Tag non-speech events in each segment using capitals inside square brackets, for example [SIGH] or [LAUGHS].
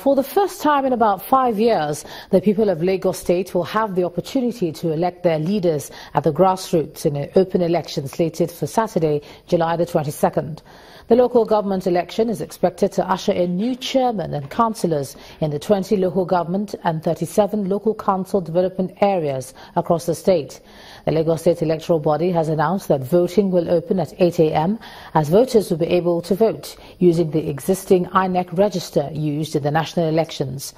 For the first time in about five years, the people of Lagos State will have the opportunity to elect their leaders at the grassroots in an open election slated for Saturday, July the 22nd. The local government election is expected to usher in new chairmen and councillors in the 20 local government and 37 local council development areas across the state. The Lagos State Electoral Body has announced that voting will open at 8 a.m. as voters will be able to vote using the existing INEC register used in the national elections.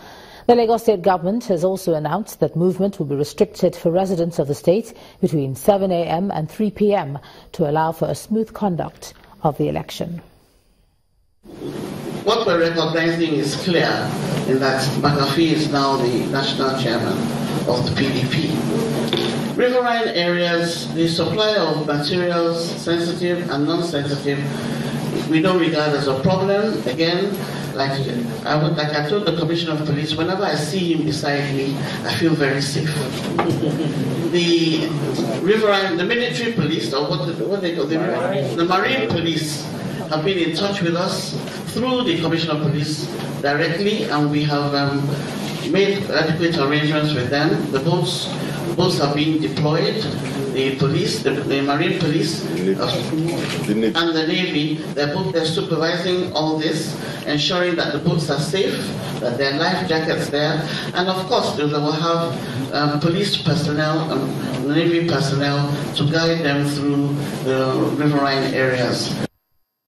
The Lagos State government has also announced that movement will be restricted for residents of the state between 7 a.m. and 3 p.m. to allow for a smooth conduct of the election. What we're recognizing is clear in that Makarfi is now the national chairman of the PDP. Riverine areas, the supply of materials, sensitive and non-sensitive, we don't regard as a problem. Again, like I would, like I told the commissioner of police, whenever I see him beside me, I feel very safe. [LAUGHS] the riverine, the military police, or what, what they call the, the marine police, have been in touch with us through the commissioner of police directly, and we have um, made adequate arrangements with them. The boats, boats are being deployed the police, the, the marine police, the and the navy, they're both they're supervising all this, ensuring that the boats are safe, that there are life jackets there, and of course they will have um, police personnel and navy personnel to guide them through the riverine areas.